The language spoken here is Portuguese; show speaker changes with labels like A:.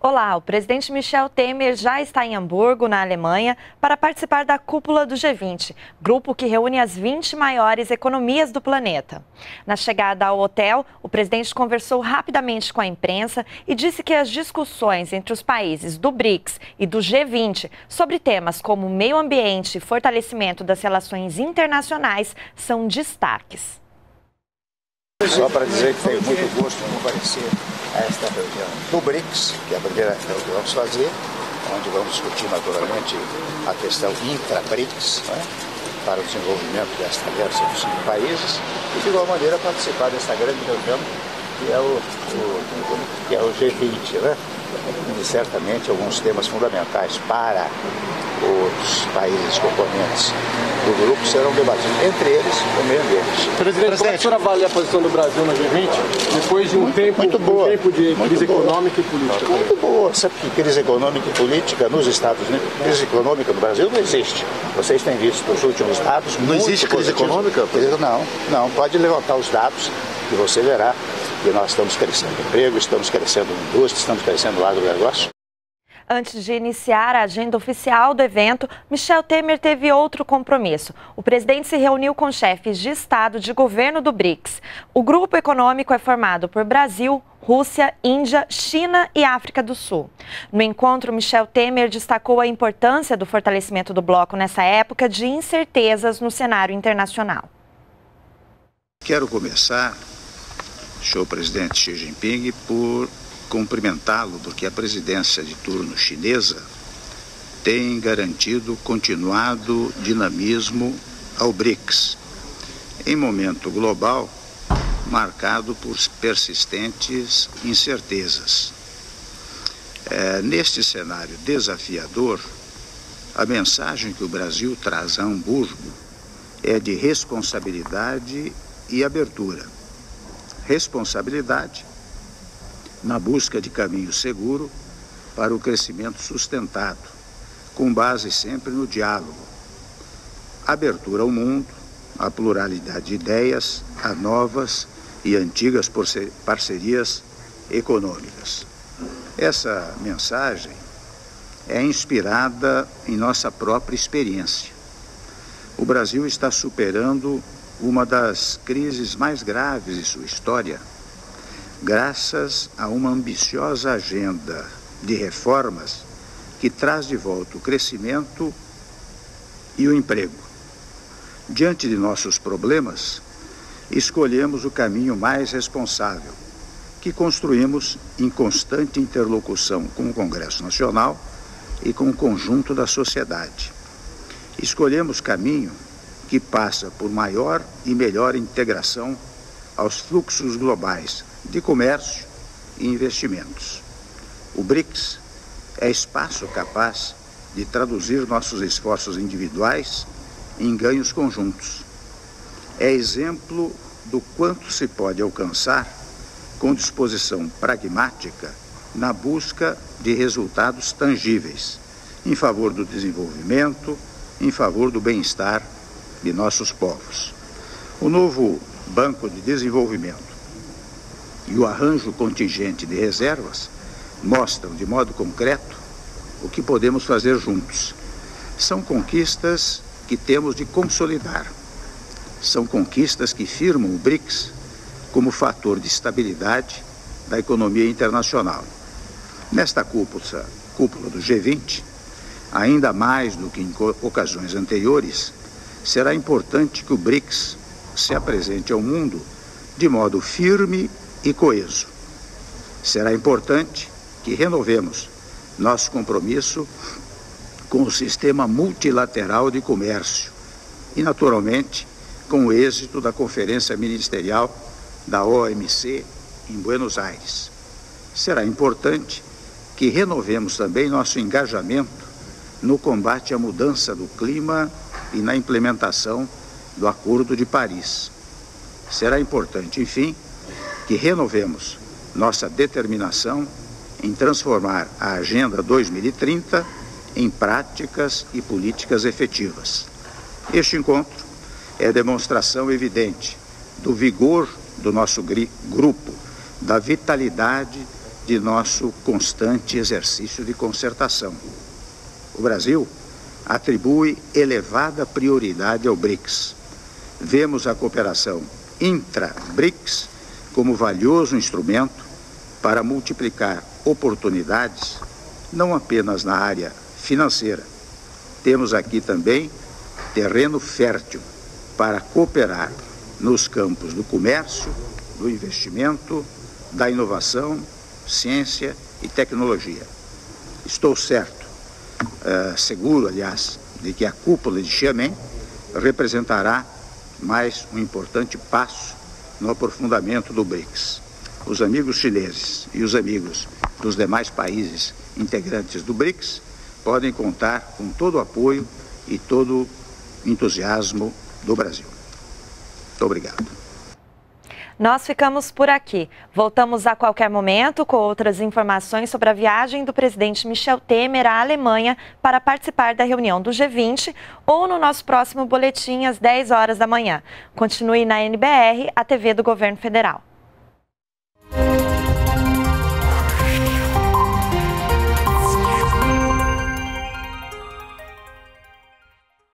A: Olá, o presidente Michel Temer já está em Hamburgo, na Alemanha, para participar da cúpula do G20, grupo que reúne as 20 maiores economias do planeta. Na chegada ao hotel, o presidente conversou rapidamente com a imprensa e disse que as discussões entre os países do BRICS e do G20 sobre temas como meio ambiente e fortalecimento das relações internacionais são destaques.
B: Só para dizer que tenho muito gosto de comparecer a esta reunião do BRICS, que é a primeira reunião que vamos fazer, onde vamos discutir naturalmente a questão intra-BRICS, né, para o desenvolvimento desta aliança dos cinco países, e de igual maneira participar dessa grande reunião que é o, o, que é o G20, né? e certamente alguns temas fundamentais para os países componentes do grupo serão debatidos, entre eles o meio ambiente.
C: Presidente, como é que o senhor avalia a posição do Brasil no G20 depois de um,
B: muito,
C: tempo,
B: muito boa,
C: um tempo de crise
B: boa.
C: econômica e política?
B: Muito boa. Sabe que crise econômica e política nos Estados Unidos, crise econômica no Brasil não existe. Vocês têm visto os últimos dados.
D: Não existe crise econômica?
B: Não, não. Pode levantar os dados e você verá que nós estamos crescendo em emprego, estamos crescendo indústria, estamos crescendo no agronegócio.
A: Antes de iniciar a agenda oficial do evento, Michel Temer teve outro compromisso. O presidente se reuniu com chefes de Estado de governo do BRICS. O grupo econômico é formado por Brasil, Rússia, Índia, China e África do Sul. No encontro, Michel Temer destacou a importância do fortalecimento do bloco nessa época de incertezas no cenário internacional.
E: Quero começar, senhor presidente Xi Jinping, por cumprimentá-lo porque a presidência de turno chinesa tem garantido continuado dinamismo ao BRICS, em momento global marcado por persistentes incertezas. É, neste cenário desafiador, a mensagem que o Brasil traz a Hamburgo é de responsabilidade e abertura. Responsabilidade na busca de caminho seguro para o crescimento sustentado, com base sempre no diálogo, abertura ao mundo, a pluralidade de ideias, a novas e antigas parcerias econômicas. Essa mensagem é inspirada em nossa própria experiência. O Brasil está superando uma das crises mais graves de sua história graças a uma ambiciosa agenda de reformas que traz de volta o crescimento e o emprego. Diante de nossos problemas, escolhemos o caminho mais responsável, que construímos em constante interlocução com o Congresso Nacional e com o conjunto da sociedade. Escolhemos caminho que passa por maior e melhor integração aos fluxos globais de comércio e investimentos. O BRICS é espaço capaz de traduzir nossos esforços individuais em ganhos conjuntos. É exemplo do quanto se pode alcançar com disposição pragmática na busca de resultados tangíveis em favor do desenvolvimento, em favor do bem-estar de nossos povos. O novo Banco de Desenvolvimento e o arranjo contingente de reservas mostram de modo concreto o que podemos fazer juntos. São conquistas que temos de consolidar. São conquistas que firmam o BRICS como fator de estabilidade da economia internacional. Nesta cúpula, cúpula do G20, ainda mais do que em ocasiões anteriores, será importante que o BRICS se apresente ao mundo de modo firme e coeso. Será importante que renovemos nosso compromisso com o sistema multilateral de comércio e, naturalmente, com o êxito da Conferência Ministerial da OMC em Buenos Aires. Será importante que renovemos também nosso engajamento no combate à mudança do clima e na implementação do Acordo de Paris. Será importante, enfim, que renovemos nossa determinação em transformar a Agenda 2030 em práticas e políticas efetivas. Este encontro é demonstração evidente do vigor do nosso grupo, da vitalidade de nosso constante exercício de concertação. O Brasil atribui elevada prioridade ao BRICS. Vemos a cooperação intra-BRICS como valioso instrumento para multiplicar oportunidades, não apenas na área financeira. Temos aqui também terreno fértil para cooperar nos campos do comércio, do investimento, da inovação, ciência e tecnologia. Estou certo, uh, seguro, aliás, de que a cúpula de Xiamen representará mais um importante passo no aprofundamento do BRICS. Os amigos chineses e os amigos dos demais países integrantes do BRICS podem contar com todo o apoio e todo o entusiasmo do Brasil. Muito obrigado.
A: Nós ficamos por aqui. Voltamos a qualquer momento com outras informações sobre a viagem do presidente Michel Temer à Alemanha para participar da reunião do G20 ou no nosso próximo boletim às 10 horas da manhã. Continue na NBR, a TV do Governo Federal.